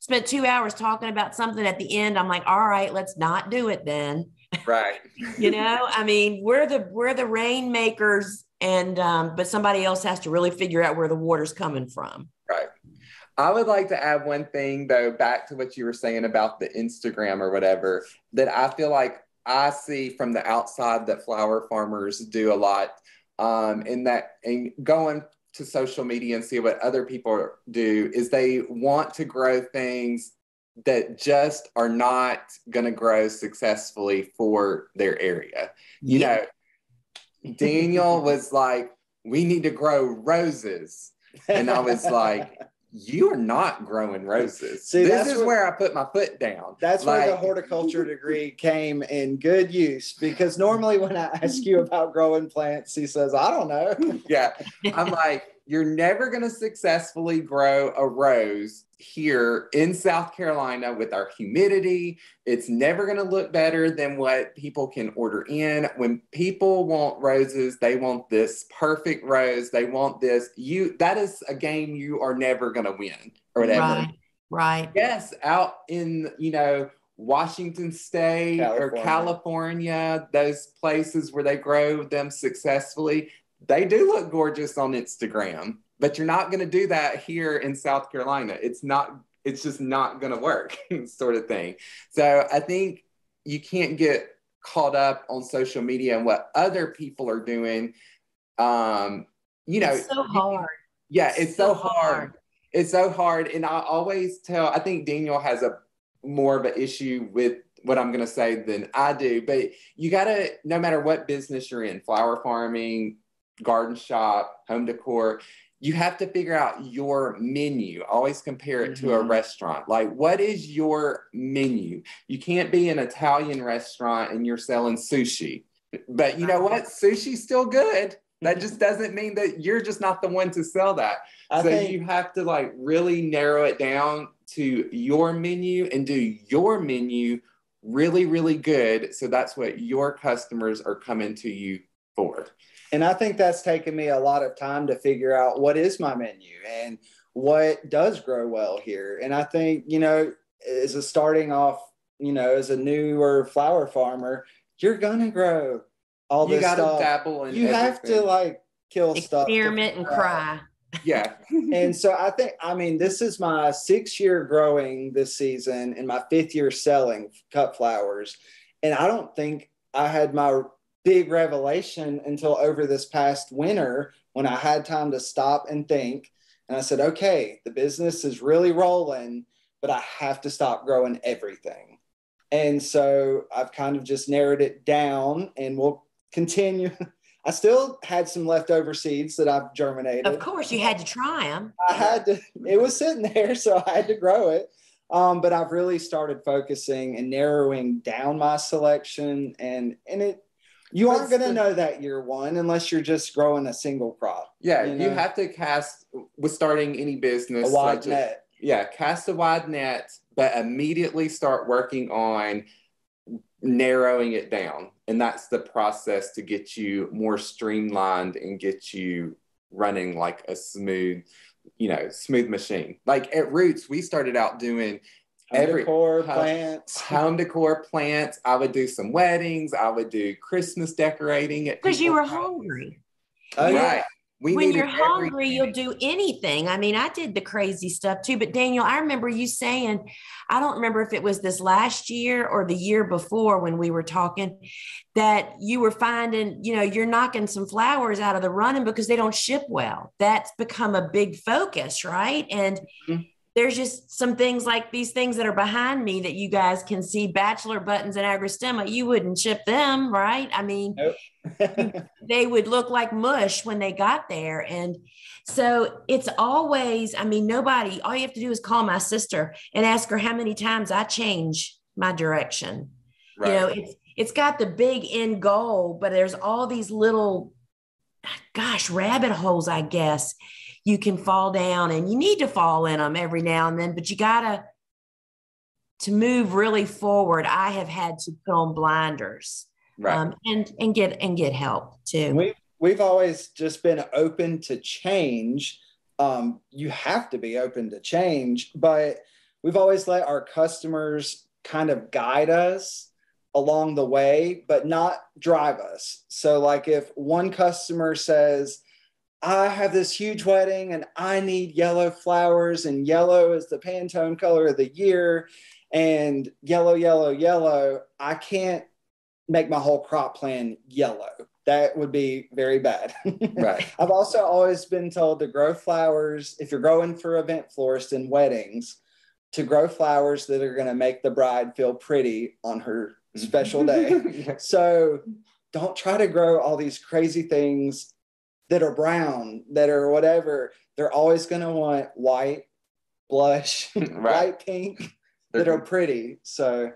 Spent two hours talking about something at the end. I'm like, all right, let's not do it then Right. you know i mean we're the we're the rainmakers and um but somebody else has to really figure out where the water's coming from Right. I would like to add one thing though, back to what you were saying about the Instagram or whatever, that I feel like I see from the outside that flower farmers do a lot. Um, in that and going to social media and see what other people do is they want to grow things that just are not going to grow successfully for their area. You Yeah. know, Daniel was like, we need to grow roses. And I was like, you are not growing roses. See, this that's is what- where I put my foot down. That's where the horticulture degree came in good use because normally when I ask you about growing plants, he says, I don't know. yeah. I'm like, you're never going to successfully grow a rose here in South Carolina with our humidity. It's never going to look better than what people can order in. When people want roses, they want this perfect rose. They want this. You that is a game you are never going to win or whatever. Right. Right. Yes, out in, you know, Washington State or California. California, those places where they grow them successfully, they do look gorgeous on Instagram. But you're not going to do that here in South Carolina. It's not, it's just not going to work, sort of thing. So I think you can't get caught up on social media and what other people are doing. Um, you know, it's so hard. yeah, it's so hard. It's so hard. And I always tell, I think Daniel has a more of an issue with what I'm going to say than I do. But you got to, no matter what business you're in, flower farming, garden shop, home decor, you have to figure out your menu. Always compare it to a Mhm. restaurant. Like, what is your menu? You can't be an Italian restaurant and you're selling sushi. But you know what? Sushi's still good. That just doesn't mean that you're just not the one to sell that I so think you have to like really narrow it down to your menu and do your menu really, really good. So that's what your customers are coming to you for. And I think that's taken me a lot of time to figure out what is my menu and what does grow well here. And I think, you know, as a starting off, you know, as a newer flower farmer, you're gonna grow all you this got to stuff. dabble in. You have to like kill stuff. to Experiment and cry. yeah, and so I think, I mean, this is my sixth year growing this season and my fifth year selling cut flowers. And I don't think I had my big revelation until over this past winter when I had time to stop and think. And I said, okay, the business is really rolling, but I have to stop growing everything. And so I've kind of just narrowed it down and we'll continue. I still had some leftover seeds that I've germinated. Of course, you had to try them. I had to, it was sitting there, so I had to grow it. Um, but I've really started focusing and narrowing down my selection and and it you aren't gonna know that year one unless you're just growing a single crop. yeah. You You, have to cast with starting any business. A wide net. yeah, cast a wide net, but immediately start working on narrowing it down. And that's the process to get you more streamlined and get you running like a smooth, you know, smooth machine. Like at Roots, we started out doing Every- Decor, how- plants. home decor plants. I would do some weddings. I would do Christmas decorating Because you were houses. hungry. Oh, yeah. Right. We when you're hungry, everything. you'll do anything. I mean, I did the crazy stuff too. But Daniel, I remember you saying, I don't remember if it was this last year or the year before when we were talking, that you were finding, you know, you're knocking some flowers out of the running because they don't ship well. That's become a big focus, right? And Mhm. There's just some things like these things that are behind me that you guys can see bachelor buttons and agrostemma. You wouldn't ship them, right? I mean, they would look like mush when they got there. And so it's always, I mean, nobody, all you have to do is call my sister and ask her how many times I change my direction. Right. You know, it's it's got the big end goal, but there's all these little gosh, rabbit holes, I guess you can fall down and you need to fall in them every now and then, but you gotta to move really forward. I have had to put on blinders right. um, and and get and get help too. we we've always just been open to change. Um, you have to be open to change, but we've always let our customers kind of guide us along the way, but not drive us. So, like if one customer says, I have this huge wedding and I need yellow flowers, and yellow is the Pantone color of the year, and yellow, yellow, yellow, I can't make my whole crop plan yellow. That would be very bad. Right. I've also always been told to grow flowers, if you're growing for event florist and weddings, to grow flowers that are going to make the bride feel pretty on her special day. So don't try to grow all these crazy things that are brown, that are whatever. They're always going to want white blush, Right. light pink that are pretty. So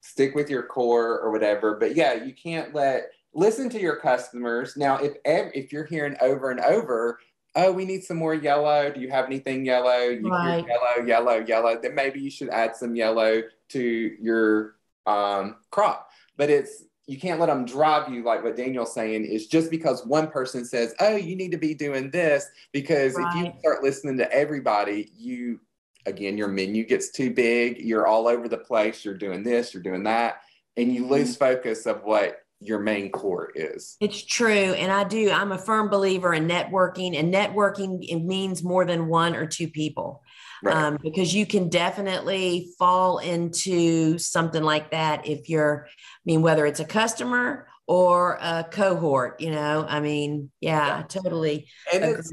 stick with your core or whatever. But yeah, you can't let listen to your customers. Now, if ev- if you're hearing over and over, oh, we need some more yellow. Do you have anything yellow? You Right. hear yellow, yellow, yellow. Then maybe you should add some yellow to your um, crop. But it's you can't let them drive you like what Daniel's saying is just because one person says, "Oh, you need to be doing this," because if you start listening to everybody, you again your menu gets too big. You're all over the place. You're doing this. You're doing that, and you lose mm-hmm. focus of what your main core is. It's true. And I do. I'm a firm believer in networking, and networking it means more than one or two people. Right. Um, because you can definitely fall into something like that if you're, I mean, whether it's a customer or a cohort, you know, I mean, yeah, Yeah. totally and it's.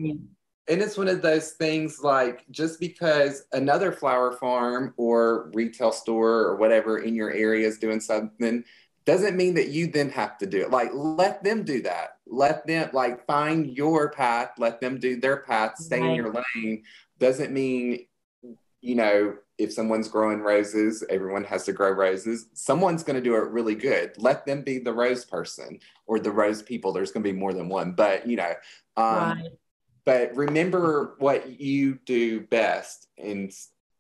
And it's one of those things like just because another flower farm or retail store or whatever in your area is doing something doesn't mean that you then have to do it. Like let them do that. Let them like find your path, let them do their path, stay in your lane. Doesn't mean, you know, if someone's growing roses, everyone has to grow roses. Someone's going to do it really good. Let them be the rose person or the rose people. There's going to be more than one, but you know, um, right. but remember what you do best and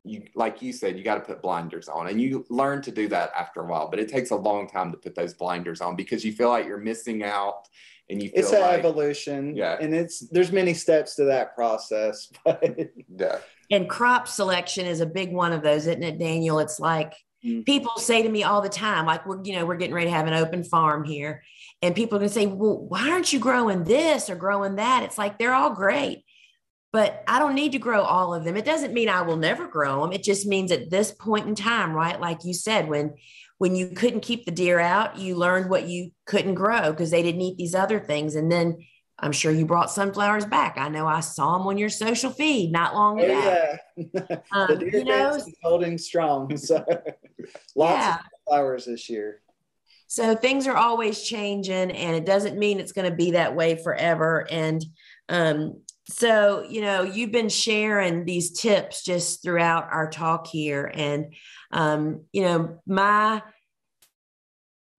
you like you said you got to put blinders on and you learn to do that after a while but it takes a long time to put those blinders on because you feel like you're missing out and you feel it's an like evolution. Yeah. And it's there's many steps to that process. But yeah, And crop selection is a big one of those, isn't it, Daniel? It's like Mm. people say to me all the time, like we're, you know, we're getting ready to have an open farm here. And people are gonna say, Well, why aren't you growing this or growing that? It's like they're all great, but I don't need to grow all of them. It doesn't mean I will never grow them. It just means at this point in time, right? Like you said, when when you couldn't keep the deer out, you learned what you couldn't grow because they didn't eat these other things. And then I'm sure you brought sunflowers back. I know I saw them on your social feed not long oh, ago. yeah. the Um, deer you know, is holding strong. So lots Yeah. of flowers this year. so things are always changing, and it doesn't mean it's going to be that way forever. And um, so, you know, you've been sharing these tips just throughout our talk here, and um, you know, my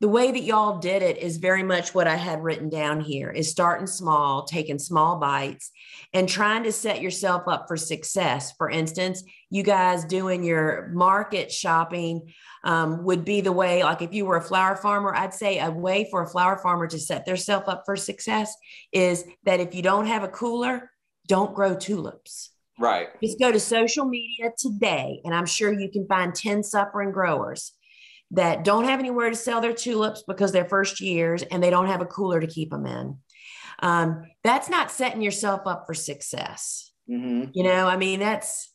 the way that y'all did it is very much what I had written down here is starting small, taking small bites and trying to set yourself up for success. For instance, you guys doing your market shopping um, would be the way, like if you were a flower farmer, I'd say a way for a flower farmer to set themselves up for success is that if you don't have a cooler, don't grow tulips. right. Just go to social media today, and I'm sure you can find 10 suffering growers that don't have anywhere to sell their tulips because they're first years and they don't have a cooler to keep them in. Um, that's not setting yourself up for success. hmm You know, I mean, that's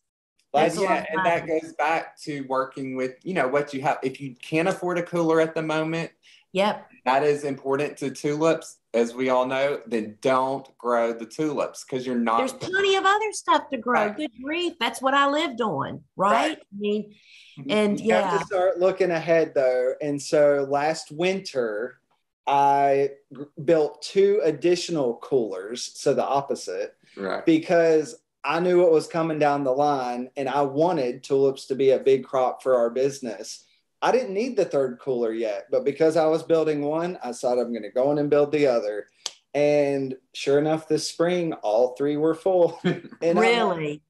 But That's yeah, and that goes back to working with, you know, what you have. If you can't afford a cooler at the moment, yep, that is important to tulips, as we all know, then don't grow the tulips because you're not. there's plenty of other stuff to grow. Right. Good grief, that's what I lived on, right? I mean, mm-hmm. and You have yeah, to start looking ahead though. And so last winter, I g- built two additional coolers. So the opposite, right. because I knew what was coming down the line and I wanted tulips to be a big crop for our business. I didn't need the third cooler yet, but because I was building one, I thought I'm going to go in and build the other. And sure enough, this spring, all three were full. and I'm like, really,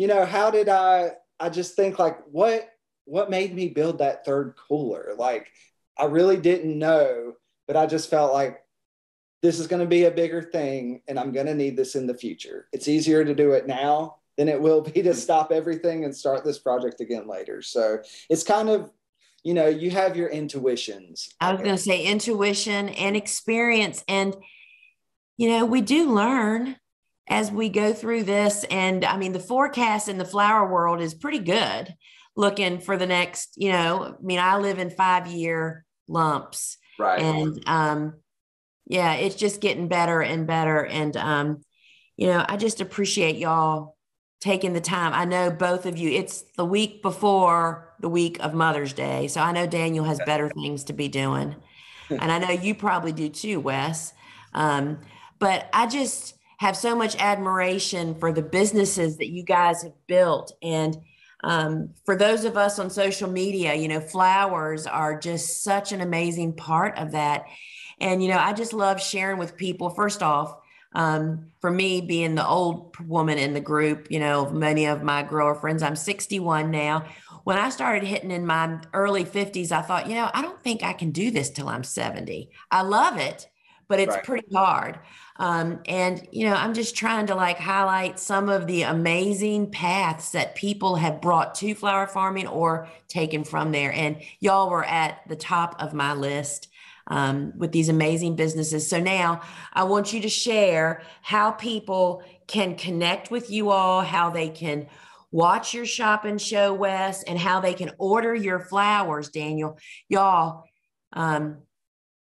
you know how did i i just think like what what made me build that third cooler? Like i really didn't know but i just felt like this is going to be a bigger thing and i'm going to need this in the future. It's easier to do it now than it will be to hmm. stop everything and start this project again later. So it's kind of you know you have your intuitions I was going to say intuition and experience. And, you know, we do learn as we go through this. And I mean, the forecast in the flower world is pretty good looking for the next, you know, I mean, I live in five year lumps Right. and, um, yeah, it's just getting better and better. And, um, you know, I just appreciate y'all taking the time. I know both of you, it's the week before the week of Mother's Day. So I know Daniel has better things to be doing. and I know you probably do too, Wes. Um, but I just have so much admiration for the businesses that you guys have built. And um, for those of us on social media, you know, flowers are just such an amazing part of that. And, you know, I just love sharing with people, first off, um, for me being the old woman in the group, you know, many of my grower friends, I'm 61 now. When I started hitting in my early 50s, I thought, you know, I don't think I can do this till I'm 70. I love it, but it's right. pretty hard. Um, and, you know, I'm just trying to like highlight some of the amazing paths that people have brought to flower farming or taken from there. And y'all were at the top of my list. Um, with these amazing businesses. So now I want you to share how people can connect with you all, how they can watch your shop and show, Wes, and how they can order your flowers, Daniel. Y'all, um,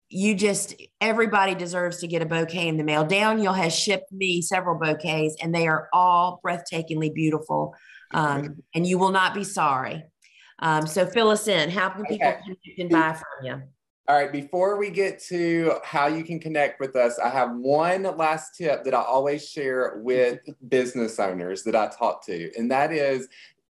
you just everybody deserves to get a bouquet in the mail. Daniel has shipped me several bouquets, and they are all breathtakingly beautiful. Um, and you will not be sorry. Um, so fill us in. How can people okay. can buy from you? All right, before we get to how you can connect with us, I have one last tip that I always share with business owners that I talk to. And that is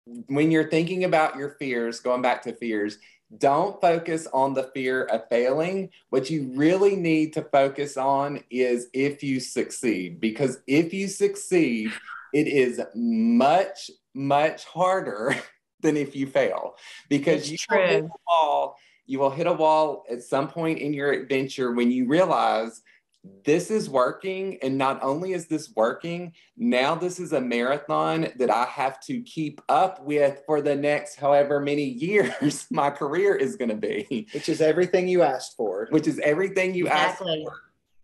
when you're thinking about your fears, going back to fears, don't focus on the fear of failing. What you really need to focus on is if you succeed, because if you succeed, it is much, much harder than if you fail because it's you true. hit wall. You will hit a wall at some point in your adventure when you realize this is working. And not only is this working, now this is a marathon that I have to keep up with for the next however many years my career is going to be. Which is everything you asked for. Which is everything you exactly. asked for.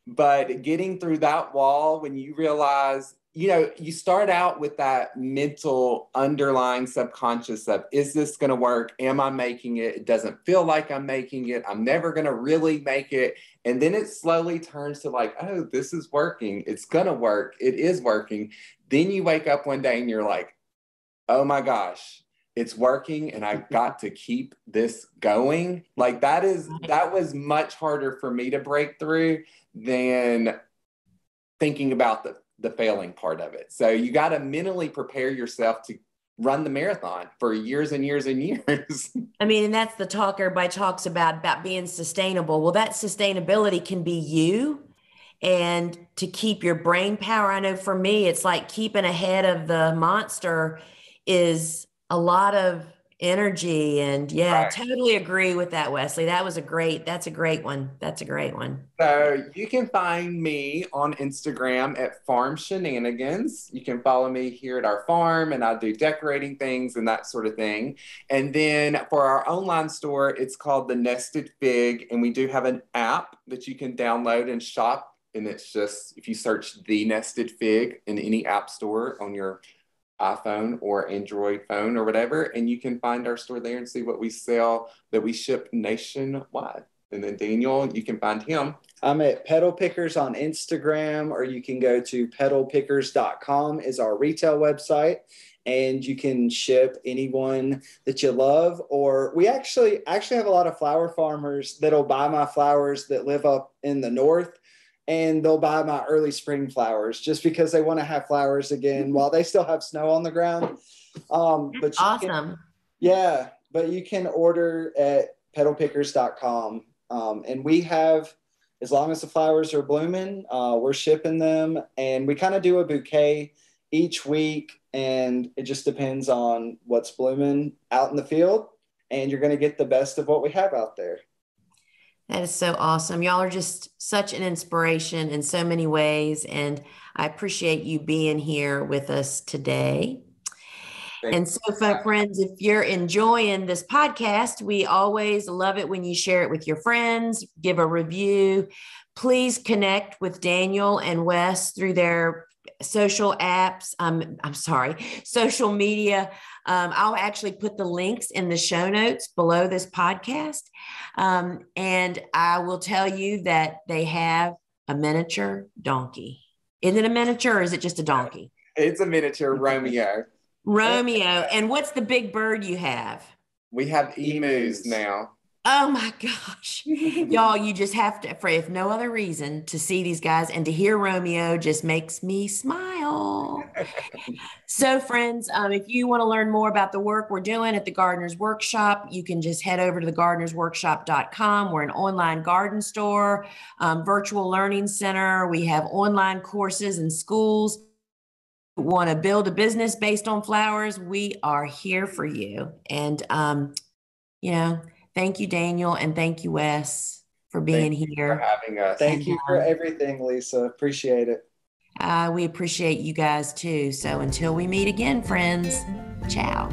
But getting through that wall when you realize you know, you start out with that mental underlying subconscious of, is this going to work? Am I making it? It doesn't feel like I'm making it. I'm never going to really make it. And then it slowly turns to like, oh, this is working. It's going to work. It is working. Then you wake up one day and you're like, oh my gosh, it's working and I've got to keep this going. Like that is, that was much harder for me to break through than thinking about the the failing part of it. So you got to mentally prepare yourself to run the marathon for years and years and years. I mean, and that's the talk everybody talks about about being sustainable. Well, that sustainability can be you and to keep your brain power. I know for me, it's like keeping ahead of the monster is a lot of energy and yeah right. totally agree with that wesley. That was a great that's a great one. That's a great one. So you can find me on instagram at farm shenanigans. You can follow me here at our farm and i do decorating things and that sort of thing. And then for our online store it's called the nested fig and we do have an app that you can download and shop and it's just if you search the nested fig in any app store on your iPhone or Android phone or whatever, and you can find our store there and see what we sell that we ship nationwide. And then Daniel, you can find him. I'm at Petal Pickers on Instagram, or you can go to petalpickers.com is our retail website. And you can ship anyone that you love. Or we actually actually have a lot of flower farmers that'll buy my flowers that live up in the north and they'll buy my early spring flowers just because they want to have flowers again mm-hmm. while they still have snow on the ground. Um, but awesome. Can, yeah, but you can order at petalpickers.com. Um, and we have, as long as the flowers are blooming, uh, we're shipping them. And we kind of do a bouquet each week. And it just depends on what's blooming out in the field. And you're going to get the best of what we have out there. That is so awesome. Y'all are just such an inspiration in so many ways. And I appreciate you being here with us today. And so, friends, if you're enjoying this podcast, we always love it when you share it with your friends, give a review. Please connect with Daniel and Wes through their social apps. Um, I'm sorry, social media. Um, I'll actually put the links in the show notes below this podcast. Um, and I will tell you that they have a miniature donkey. Is it a miniature or is it just a donkey? It's a miniature Romeo. Romeo. And what's the big bird you have? We have emus now. Oh my gosh. Y'all, you just have to, for if no other reason, to see these guys and to hear Romeo just makes me smile. so, friends, um, if you want to learn more about the work we're doing at the Gardener's Workshop, you can just head over to the gardenersworkshop.com. We're an online garden store, um, virtual learning center. We have online courses in schools. Want to build a business based on flowers? We are here for you. And, um, you know, Thank you, Daniel, and thank you, Wes, for being Thank here. for having us. Thank you for everything, Lisa. Appreciate it. Uh, we appreciate you guys too. So until we meet again, friends, ciao.